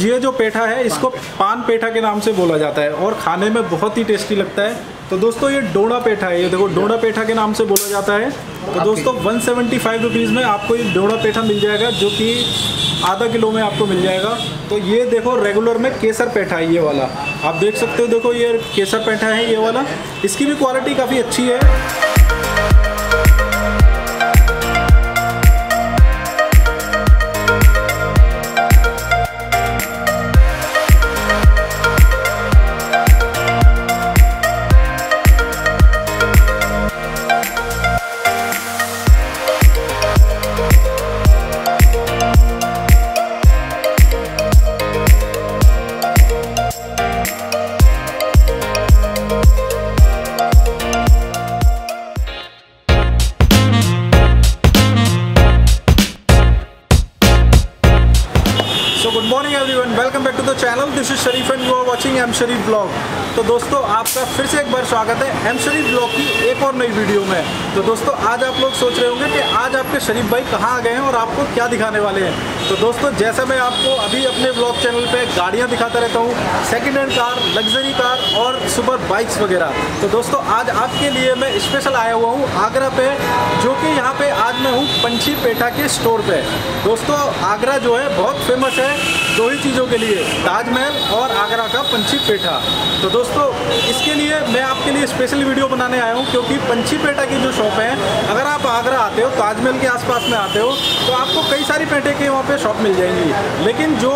ये जो पेठा है इसको पान पेठा। के नाम से बोला जाता है और खाने में बहुत ही टेस्टी लगता है। तो दोस्तों ये डोड़ा पेठा है। ये देखो डोड़ा पेठा के नाम से बोला जाता है। तो दोस्तों वन सेवेंटी फाइव रुपीज़ में आपको ये डोड़ा पेठा मिल जाएगा जो कि आधा किलो में आपको मिल जाएगा। तो ये देखो रेगुलर में केसर पेठा है ये वाला। आप देख सकते हो देखो ये केसर पेठा है ये वाला। इसकी भी क्वालिटी काफ़ी अच्छी है। Channel this is Sharif and you are watching M Sharif blog तो दोस्तों, आपका फिर से एक बार स्वागत है एम शरीफ ब्लॉग की एक और नई वीडियो में। तो दोस्तों, आज आप लोग सोच रहे होंगे कि आज आपके शरीफ भाई कहाँ आ गए हैं और आपको क्या दिखाने वाले हैं। तो दोस्तों, जैसा मैं आपको अभी अपने ब्लॉग चैनल पे गाड़ियाँ दिखाता रहता हूँ second hand car luxury car और सुपर बाइक्स वगैरह। तो दोस्तों, आज आपके लिए मैं स्पेशल आया हुआ हूँ आगरा पे, जो कि यहाँ पे आज मैं हूँ पंछी पेठा के स्टोर पे। दोस्तों, आगरा जो है, बहुत फ़ेमस है। दो ही चीज़ों के लिए, ताजमहल और आगरा का पंछी पेठा। तो दोस्तों, इसके लिए मैं आपके लिए स्पेशल वीडियो बनाने आया हूँ, क्योंकि पंछी पेठा की जो शॉप है, अगर आप आगरा आते हो, ताजमहल के आसपास में आते हो तो आपको कई सारी पेठे के वहाँ पे शॉप मिल जाएँगी। लेकिन जो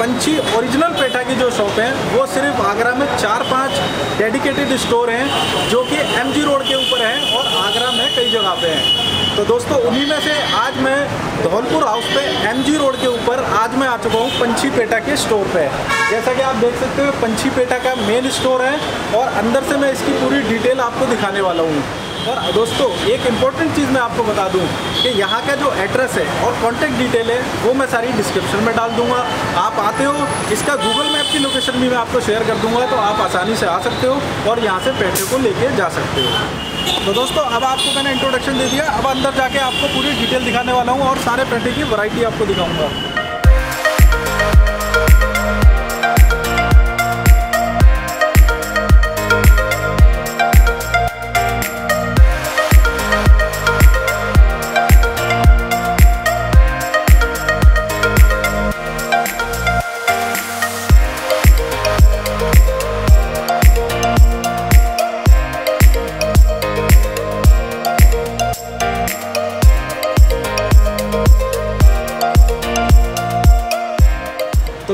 पंछी ओरिजिनल पेठा की जो शॉप है, वो सिर्फ़ आगरा में चार पाँच डेडिकेटेड स्टोर हैं, जो कि एमजी रोड के ऊपर हैं और आगरा में कई जगह पे हैं। तो दोस्तों, उन्हीं में से आज मैं धौलपुर हाउस पे एमजी रोड के ऊपर आज मैं आ चुका हूँ पंछी पेटा के स्टोर पे। जैसा कि आप देख सकते हो पंछी पेटा का मेन स्टोर है और अंदर से मैं इसकी पूरी डिटेल आपको दिखाने वाला हूँ। और दोस्तों, एक इंपॉर्टेंट चीज़ मैं आपको बता दूँ कि यहाँ का जो एड्रेस है और कॉन्टैक्ट डिटेल है, वो मैं सारी डिस्क्रिप्शन में डाल दूँगा। आप आते हो, इसका गूगल मैप की लोकेशन भी मैं आपको शेयर कर दूँगा तो आप आसानी से आ सकते हो और यहाँ से पेटे को लेके जा सकते हो। तो दोस्तों, अब आपको मैंने इंट्रोडक्शन दे दिया। अब अंदर जाके आपको पूरी डिटेल दिखाने वाला हूँ और सारे पेंटिंग की वैरायटी आपको दिखाऊँगा।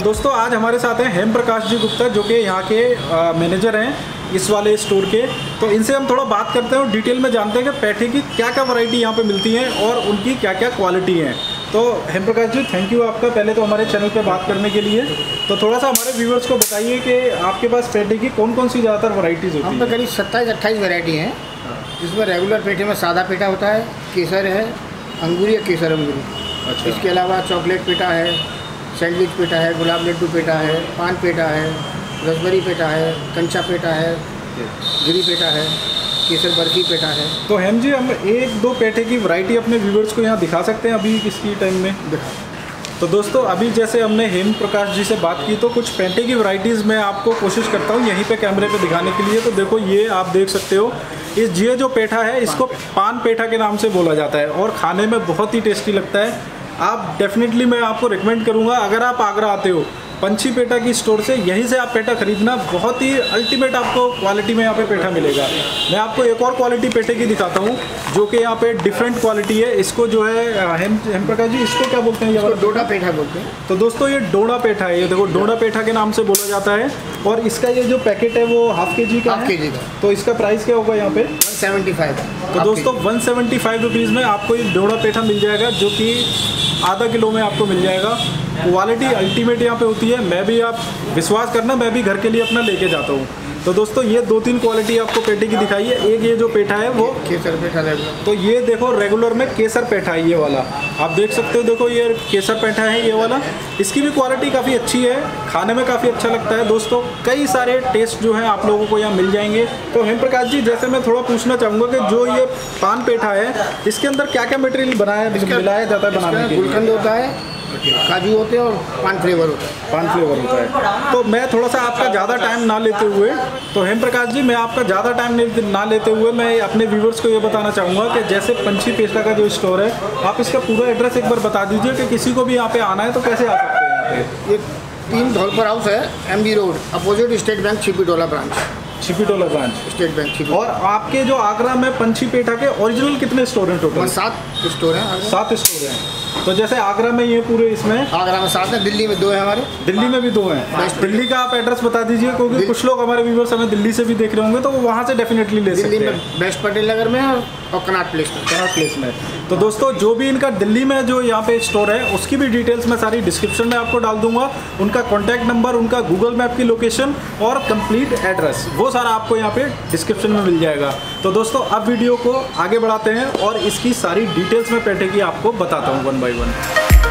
दोस्तों आज हमारे साथ हैं हेम प्रकाश जी गुप्ता जो कि यहाँ के मैनेजर हैं इस वाले स्टोर के। तो इनसे हम थोड़ा बात करते हैं और डिटेल में जानते हैं कि पैठे की क्या क्या वैरायटी यहाँ पे मिलती हैं और उनकी क्या क्या क्वालिटी हैं। तो हेम प्रकाश जी थैंक यू आपका पहले तो हमारे चैनल पे बात करने के लिए। तो थोड़ा सा हमारे व्यूवर्स को बताइए कि आपके पास पेठे की कौन कौन सी ज़्यादातर वराइटीज़ होती हैं? करीब सत्ताईस अट्ठाईस वेराइटी हैं। जिसमें रेगुलर पेठे में सादा पेठा होता है केसर है अंगूरी या केसर अंगूरी। अच्छा। इसके अलावा चॉकलेट पेठा है सैंडविच पेटा है गुलाब लड्डू पेटा है पान पेटा है रसबरी पेटा है कंचा पेटा है गिरी पेटा है केसर बर्फ़ी पेटा है। तो हेम जी हम एक दो पेठे की वैरायटी अपने व्यूवर्स को यहाँ दिखा सकते हैं अभी किसकी टाइम में? दिखा। तो दोस्तों अभी जैसे हमने हेम प्रकाश जी से बात की तो कुछ पेंटे की वैरायटीज़ मैं आपको कोशिश करता हूँ यहीं पे कैमरे पे दिखाने के लिए। तो देखो ये आप देख सकते हो इस ये जो पेठा है इसको पान पेठा के नाम से बोला जाता है और खाने में बहुत ही टेस्टी लगता है। आप डेफिनेटली मैं आपको रिकमेंड करूँगा अगर आप आगरा आते हो पंछी पेटा की स्टोर से यहीं से आप पेटा खरीदना बहुत ही अल्टीमेट आपको क्वालिटी में यहाँ पे पेठा मिलेगा। मैं आपको एक और क्वालिटी पेटे की दिखाता हूँ जो कि यहाँ पे डिफरेंट क्वालिटी है। इसको जो है हेम हेम प्रकाश जी इसको क्या बोलते हैं ये डोडा पेठा बोलते हैं। तो दोस्तों ये डोडा पेठा है। ये देखो डोडा पेठा के नाम से बोला जाता है। और इसका ये जो पैकेट है वो हाफ़ के जी का हाफ़ के जी का। तो इसका प्राइस क्या होगा यहाँ पे? सेवेंटी फाइव तो दोस्तों वन सेवेंटी फाइव रुपीज़ में आपको ये डोडा पेठा मिल जाएगा जो कि आधा किलो में आपको मिल जाएगा। क्वालिटी अल्टीमेट यहाँ पे होती है। मैं भी आप विश्वास करना मैं भी घर के लिए अपना लेके जाता हूँ। तो दोस्तों ये दो तीन क्वालिटी आपको पेठे की दिखाई है। एक ये जो पेठा है वो केसर पेठा रेगुलर तो ये देखो रेगुलर में केसर पेठा है ये वाला। आप देख सकते हो देखो ये केसर पेठा है ये वाला। इसकी भी क्वालिटी काफ़ी अच्छी है। खाने में काफ़ी अच्छा लगता है। दोस्तों कई सारे टेस्ट जो है आप लोगों को यहाँ मिल जाएँगे। तो हेम प्रकाश जी जैसे मैं थोड़ा पूछना चाहूँगा कि जो ये पान पेठा है इसके अंदर क्या क्या मटेरियल बनाया मिलाया जाता है बनाने के गुलकंद होता है काजू होते हैं और पान फ्लेवर होता है। पान फ्लेवर होता है। तो मैं थोड़ा सा आपका ज़्यादा टाइम ना लेते हुए तो हेम प्रकाश जी मैं आपका ज़्यादा टाइम ना लेते हुए मैं अपने व्यूवर्स को ये बताना चाहूँगा कि जैसे पंछी पेस्टा का जो स्टोर है आप इसका पूरा एड्रेस एक बार बता दीजिए कि किसी को भी यहाँ पे आना है तो कैसे आ सकते हैं यहाँ पे? ये तीन धौलपुर हाउस है M road opposite State Bank Chhipitola branch Chhipitola branch State Bank और आपके जो आगरा में पंछी पेठा के ओरिजिनल कितने स्टोर हैं टोटल सात स्टोर हैं आगरा। सात स्टोर हैं। तो जैसे आगरा में ये पूरे इसमें आगरा में सात है दिल्ली में दो है हमारे। दिल्ली में भी दो हैं। दिल्ली का आप एड्रेस बता दीजिए क्योंकि कुछ लोग हमारे व्यूवर्स हमें दिल्ली से भी देख रहे होंगे तो वो वहाँ से डेफिनेटली ले सकते हैं। बेस्ट पटेल नगर में और और कनाट प्लेस में। कनॉट प्लेस में। तो दोस्तों जो भी इनका दिल्ली में जो यहाँ पे स्टोर है उसकी भी डिटेल्स मैं सारी डिस्क्रिप्शन में आपको डाल दूँगा। उनका कॉन्टैक्ट नंबर उनका गूगल मैप की लोकेशन और कंप्लीट एड्रेस वो सारा आपको यहाँ पे डिस्क्रिप्शन में मिल जाएगा। तो दोस्तों, अब वीडियो को आगे बढ़ाते हैं और इसकी सारी डिटेल्स में पैठेगी आपको बताता हूँ वन बाई वन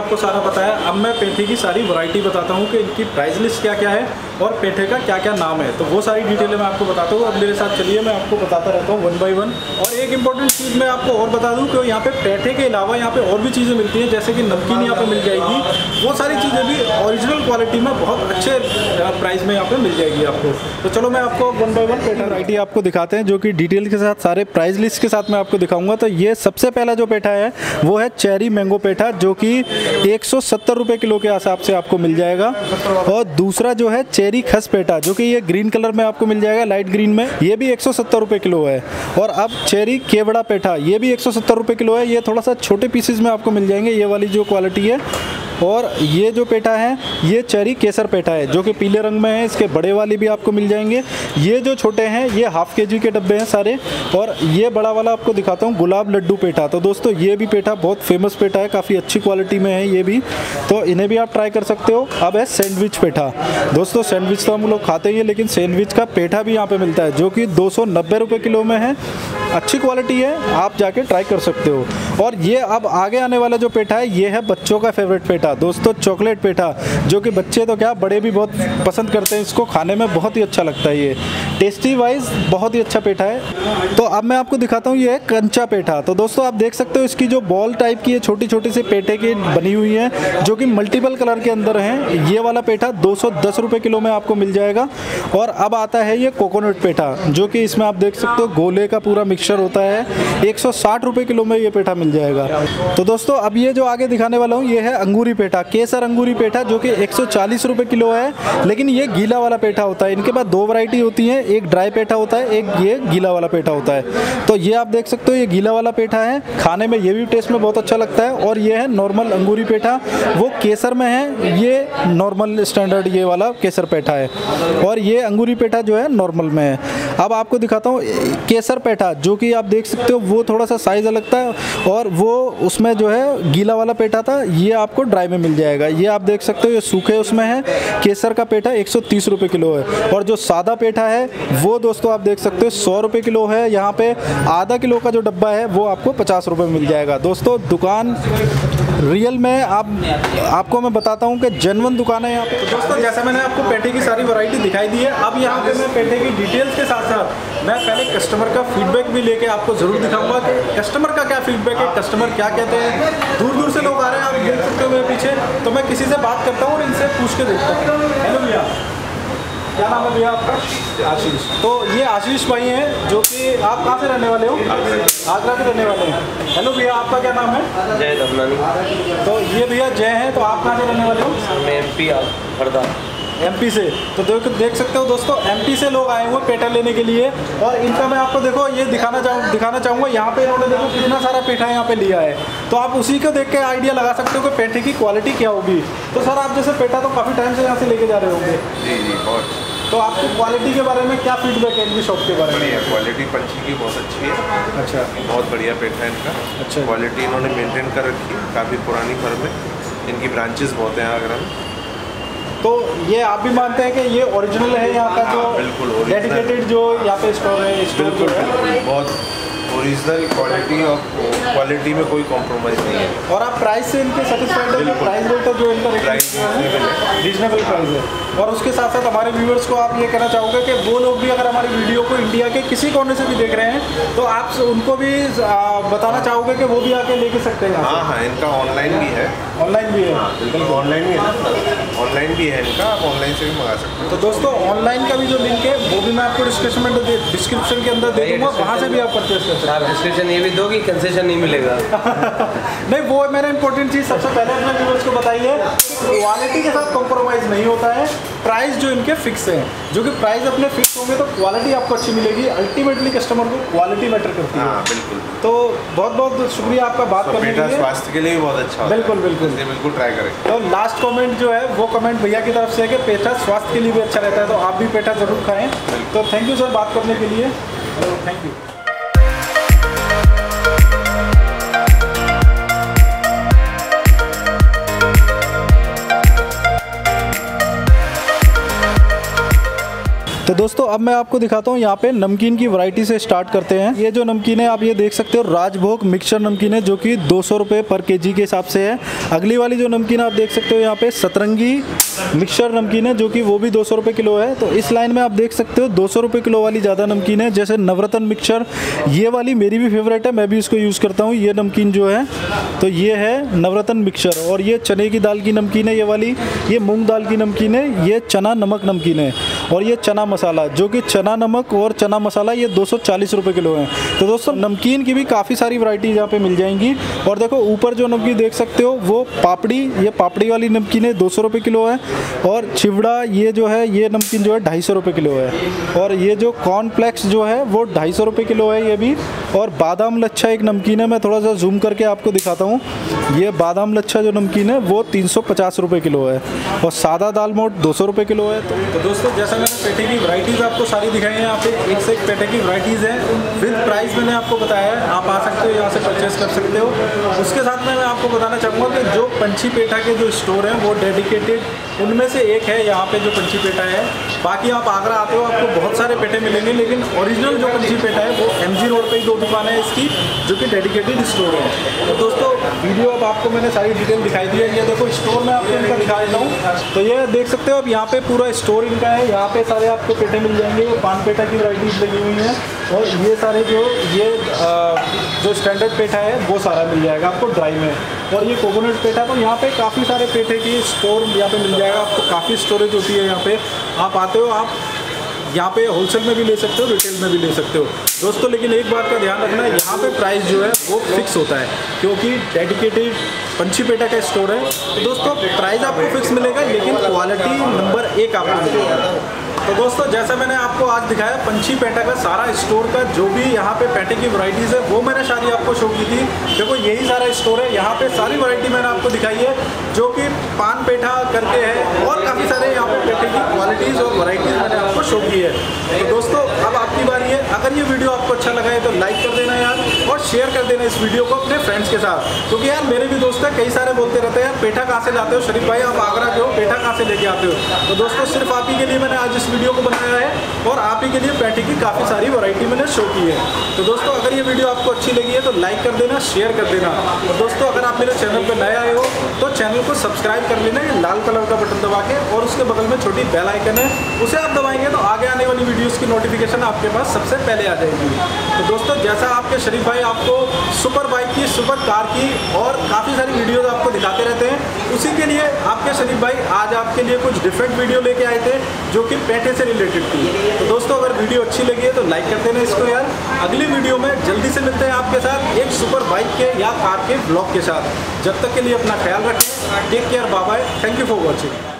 आपको सारा बताया अब मैं पेठी की सारी वैरायटी बताता हूँ कि इनकी प्राइस लिस्ट क्या क्या है। और पेठे का क्या क्या नाम है? तो वो सारी डिटेलें मैं आपको बताता हूँ। अब मेरे साथ चलिए, मैं आपको बताता रहता हूँ वन बाई वन और एक इंपॉर्टेंट चीज़ मैं आपको और बता दूँ कि यहाँ पे पेठे के अलावा यहाँ पे और भी चीज़ें मिलती हैं, जैसे कि नमकीन यहाँ पे मिल जाएगी। वो सारी चीज़ें भी ओरिजिनल क्वालिटी में बहुत अच्छे प्राइस में यहाँ पे मिल जाएगी आपको। तो चलो मैं आपको one by one petha variety आपको दिखाते हैं, जो कि डिटेल के साथ सारे प्राइस लिस्ट के साथ मैं आपको दिखाऊँगा। तो ये सबसे पहला जो पेठा है, वो है चेरी मैंगो पेठा, जो कि एक सौ किलो के हिसाब से आपको मिल जाएगा। और दूसरा जो है चेरी खस पेठा जो कि ये ग्रीन कलर में आपको मिल जाएगा, लाइट ग्रीन में। ये भी एक सौ किलो है। और अब चेरी केवड़ा पेठा, ये भी एक सौ किलो है। ये थोड़ा सा छोटे पीसेज में आपको मिल जाएँगे। ये वाली जो क्वालिटी है और ये जो पेठा है, ये चेरी केसर पेठा है, जो कि पीले रंग में है, इसके बड़े वाले भी आपको मिल जाएँगे। ये जो छोटे हैं, ये हाफ़ के जी के डब्बे हैं सारे, और ये बड़ा वाला आपको दिखाता हूँ, गुलाब लड्डू पेठा तो दोस्तों, ये भी पेठा बहुत फ़ेमस पेठा है, काफ़ी अच्छी क्वालिटी में है ये भी। तो इन्हें भी आप ट्राई कर सकते हो। अब है सैंडविच पेठा दोस्तों सैंडविच तो हम लोग खाते ही हैं, लेकिन सैंडविच का पेठा भी यहाँ पे मिलता है, जो कि दो सौ किलो में है। अच्छी क्वालिटी है, आप जाके ट्राई कर सकते हो। और ये अब आगे आने वाला जो पेठा है, ये है बच्चों का फेवरेट पेठा दोस्तों चॉकलेट पेठा, जो कि बच्चे तो क्या बड़े भी बहुत पसंद करते हैं, इसको खाने में बहुत ही अच्छा लगता है ये। टेस्टी वाइज बहुत ही अच्छा पेठा है। तो अब मैं आपको दिखाता हूँ, ये है कंचा पेठा। तो दोस्तों आप देख सकते हो, इसकी जो बॉल टाइप की है छोटी छोटी सी पेठे की बनी हुई है, जो कि मल्टीपल कलर के अंदर है। ये वाला पेठा दो सौ किलो में आपको मिल जाएगा। और अब आता है ये कोकोनट पेठा, जो कि इसमें आप देख सकते हो, गोले का पूरा मिक्सचर होता है। एक सौ किलो में ये पेठा मिल जाएगा। तो दोस्तों अब ये जो आगे दिखाने वाला हूँ, ये है अंगूरी पेठा, केसर अंगूरी पेठा, जो कि एक सौ किलो है, लेकिन ये गीला वाला पेठा होता है। इनके पास दो वैरायटी होती है, एक ड्राई पेठा होता है, एक ये गीला वाला पेठा होता है। तो ये आप देख सकते हो, ये गीला वाला पेठा है। खाने में ये भी टेस्ट में बहुत अच्छा लगता है, और ये है नॉर्मल अंगूरी पेठा। वो केसर में है, ये नॉर्मल स्टैंडर्ड ये वाला केसर पेठा है, और ये अंगूरी पेठा जो है नॉर्मल में है। अब आपको दिखाता हूँ, केसर पेठा, जो कि आप देख सकते हो, वो थोड़ा सा साइज़ अलग था, और वो उसमें जो है गीला वाला पेठा था, ये आपको ड्राई में मिल जाएगा। ये आप देख सकते हो, ये सूखे उसमें है। केसर का पेठा एक सौ किलो है। और जो सादा पेठा है, वो दोस्तों आप देख सकते हो, सौ रुपये किलो है। यहाँ पे आधा किलो का जो डब्बा है, वो आपको पचास रुपये मिल जाएगा। दोस्तों, दुकान रियल में आप, आपको मैं बताता हूँ कि जनवन दुकान है यहाँ पे। दोस्तों, जैसे मैंने आपको पेठे की सारी वैरायटी दिखाई दी है, अब यहाँ पे मैं पेठे की डिटेल्स के साथ साथ मैं पहले कस्टमर का फीडबैक भी लेके आपको ज़रूर दिखाऊँगा कि कस्टमर का क्या फीडबैक है कस्टमर क्या कहते हैं। दूर दूर से लोग आ रहे हैं, आप देख सकते हो मेरे पीछे तो मैं किसी से बात करता हूँ और इनसे पूछ के देखता हूँ। हेलो भैया। क्या नाम है भैया आपका? आशीष। तो ये आशीष भाई हैं जो कि आप कहाँ से रहने वाले हो? आगरा। के रहने वाले हैं। हेलो भैया आपका क्या नाम है? जय दमनानी तो ये भैया जय हैं तो आप कहाँ से रहने वाले हो? मैं एम पी हरदा। एमपी से। तो देख देख सकते हो दोस्तों एमपी से लोग आए हुए पेठा लेने के लिए। और इनका मैं आपको देखो ये दिखाना चाहूँ दिखाना चाहूँगा यहाँ पे इन्होंने देखो कितना सारा पेठा यहाँ पे लिया है। तो आप उसी को देख के आइडिया लगा सकते हो कि पेठे की क्वालिटी क्या होगी। तो सर आप जैसे पेठा तो काफ़ी टाइम से यहाँ से लेके जा रहे होंगे। जी जी बहुत। तो आपको क्वालिटी के बारे में क्या फीडबैक है इनकी शॉप के बारे में? क्वालिटी पंछी की बहुत अच्छी है। अच्छा। बहुत बढ़िया पेठा है इनका। अच्छा। क्वालिटी इन्होंने मेंटेन कर रखी है काफ़ी पुरानी फर्म है इनकी ब्रांचेस बहुत हैं आगरा में तो ये आप भी मानते हैं कि ये ओरिजिनल है यहाँ का जो हाँ, बिल्कुल डेडिकेटेड जो यहाँ पे स्टोर है बिल्कुल बहुत ओरिजिनल क्वालिटी और क्वालिटी में कोई कॉम्प्रोमाइज़ नहीं है। और आप प्राइस से इनके सेटिस्फाइड है। प्राइस रेट रीजनेबल प्राइस है। और उसके साथ साथ हमारे व्यूवर्स को आप ये कहना चाहोगे कि वो लोग भी अगर हमारी वीडियो को इंडिया के किसी कोने से भी देख रहे हैं तो आप उनको भी बताना चाहोगे कि वो भी आके लेके सकते हैं हाँ हाँ इनका ऑनलाइन भी है। ऑनलाइन भी है। बिल्कुल ऑनलाइन भी है। ऑनलाइन भी है इनका आप ऑनलाइन से भी मंगा सकते तो दोस्तों ऑनलाइन का भी जो लिंक है वो भी मैं आपको डिस्क्रिप्शन में डिस्क्रिप्शन के अंदर दे दूँगा वहाँ से भी आप परचेज कर सकते आप डिस्क्रिप्शन ये भी दो कि कंसेशन नहीं मिलेगा। नहीं वो मैंने इंपॉर्टेंट चीज़ सबसे पहले अपने व्यूवर्स को बताई है क्वालिटी के साथ कॉम्प्रोमाइज़ नहीं होता है। प्राइस जो इनके फिक्स हैं जो कि प्राइस अपने फिक्स होंगे तो क्वालिटी आपको अच्छी मिलेगी। अल्टीमेटली कस्टमर को क्वालिटी मैटर करती है। हाँ बिल्कुल। तो बहुत बहुत शुक्रिया आपका बात तो करने के लिए। स्वास्थ्य के लिए भी बहुत अच्छा बिल्कुल, बिल्कुल। इसलिए बिल्कुल ट्राई करें। तो लास्ट कमेंट जो है वो कमेंट भैया की तरफ़ से है कि पेठा स्वास्थ्य के लिए भी अच्छा रहता है तो आप भी पेठा ज़रूर खाएँ तो थैंक यू सर बात करने के लिए। थैंक यू दोस्तों, अब मैं आपको दिखाता हूँ यहाँ पे नमकीन की वैरायटी से स्टार्ट करते हैं। ये जो नमकीन है, आप ये देख सकते हो, राजभोग मिक्सचर नमकीन है, जो कि दो सौ पर केजी के हिसाब से है। अगली वाली जो नमकीन आप देख सकते हो यहाँ पे, सतरंगी मिक्सचर नमकीन है, जो कि वो भी दो सौ किलो है। तो इस लाइन में आप देख सकते हो, दो सौ किलो वाली ज़्यादा नमकीन है, जैसे नवरत्न मिक्सचर ये वाली मेरी भी फेवरेट है, मैं भी इसको यूज़ करता हूँ, ये नमकीन जो है। तो ये है नवरत्न मिक्सचर और ये चने की दाल की नमकीन है, ये वाली। ये मूंग दाल की नमकीन है, ये चना नमक नमकीन है। और ये चना मसाला, जो कि चना नमक और चना मसाला ये दो सौ किलो है। तो दोस्तों, नमकीन की भी काफ़ी सारी वैरायटीज यहाँ पर मिल जाएँगी। और देखो, ऊपर जो नमकीन देख सकते हो, वो पापड़ी, ये पापड़ी वाली नमकीन है, दो सौ किलो है। और चिवड़ा, ये जो है, ये नमकीन जो है, ढाई सौ किलो है। और ये जो कॉर्नफ्लैक्स जो है, वो ढाई सौ किलो है, ये भी। और बादाम लच्छा एक नमकीन है मैं थोड़ा सा जूम करके आपको दिखाता हूँ। ये बादाम लच्छा जो नमकीन है वो तीन सौ किलो है और सादा दाल मोट दो सौ किलो है। तो, तो दोस्तों जैसा मैंने पेठे की वराइटीज़ आपको सारी दिखाई हैं यहाँ पे एक से एक पेठे की वराइटीज़ हैं। विद प्राइस मैंने आपको बताया है आप आ सकते हो यहाँ से परचेस कर सकते हो। उसके साथ में मैं आपको बताना चाहूँगा कि जो पंछी पेठा के जो स्टोर हैं वो डेडिकेटेड उनमें से एक है यहाँ पे जो पंछी पेठा है। बाकी आप आगरा आते हो, आपको बहुत सारे पेटे मिलेंगे, लेकिन ओरिजिनल जो पंछी पेठा है, वो एमजी रोड पर ही दो दुकान है इसकी, जो कि डेडिकेटेड स्टोर है। तो दोस्तों वीडियो अब आपको मैंने सारी डिटेल दिखाई दी है। ये देखो स्टोर में आपको इनका दिखा देता हूँ। तो ये देख सकते हो, अब यहाँ पे पूरा स्टोर इनका है। यहाँ पे सारे आपको पेटे मिल जाएँगे। पान पेठा की वराइटीज लगी हुई हैं। और ये सारे जो, ये जो स्टैंडर्ड पेठा है, वो सारा मिल जाएगा आपको ड्राई में। और ये कोकोनट पेठा तो यहाँ पे काफ़ी सारे पेठे की स्टोर यहाँ पे मिल जाएगा। आपको काफ़ी स्टोरेज होती है यहाँ पे। आप आते हो, आप यहाँ पे होलसेल में भी ले सकते हो रिटेल में भी ले सकते हो। दोस्तों, लेकिन एक बात का ध्यान रखना है, यहाँ पे प्राइस जो है, वो फिक्स होता है, क्योंकि डेडिकेटेड पंछी पेटा का स्टोर है। तो दोस्तों प्राइस आपको फिक्स मिलेगा, लेकिन क्वालिटी नंबर एक आपको मिलेगा। तो दोस्तों, जैसा मैंने आपको आज दिखाया, पंछी पेटा का सारा स्टोर का जो भी यहाँ पे पेटे की वैरायटीज़ है, वो मैंने सारी आपको शो की थी। देखो, यही सारा स्टोर है। यहाँ पे सारी वैरायटी मैंने आपको दिखाई है, जो कि पान पेठा करके है, और काफ़ी सारे यहाँ पे पेटे की क्वालिटीज़ और वैरायटीज़ मैंने आपको शो की है। तो दोस्तों, अब आपकी बारी है। अगर ये वीडियो आपको अच्छा लगा है तो लाइक कर देना यार, और शेयर कर देना इस वीडियो को अपने फ्रेंड्स के साथ। क्योंकि यार, मेरे भी दोस्त हैं, कई सारे बोलते रहते हैं, यार पेठा कहाँ से लाते हो? शरीफ भाई, आप आगरा के हो पेठा कहाँ से लेके आते हो? तो दोस्तों, सिर्फ़ आप ही के लिए मैंने आज इस वीडियो को बनाया है और आप ही के लिए पेठे की काफ़ी सारी वैरायटी मैंने शो की है। तो दोस्तों, अगर ये वीडियो आपको अच्छी लगी है तो लाइक कर देना शेयर कर देना। और दोस्तों, अगर आप मेरे चैनल पर नए आए हो तो चैनल को सब्सक्राइब कर लेना, ये लाल कलर का बटन दबा के, और उसके बगल में छोटी बेल आइकन है, उसे आप दबाएँगे तो आगे आने वाली वीडियोस की नोटिफिकेशन आपके पास सबसे पहले आ जाएगी। तो दोस्तों, जैसा आपके शरीफ भाई आपको सुपर बाइक की सुपर कार की और काफ़ी सारी वीडियोस आपको दिखाते रहते हैं, उसी के लिए आपके शरीफ भाई आज आपके लिए कुछ डिफरेंट वीडियो लेके आए थे, जो कि पेठे से रिलेटेड थी। तो दोस्तों, अगर वीडियो अच्छी लगी है तो लाइक कर देना इसको यार। अगली वीडियो में जल्दी से मिलते हैं आपके साथ एक सुपर बाइक के या कार के ब्लॉग के साथ। जब तक के लिए अपना ख्याल रखें। Take care bye thank you for watching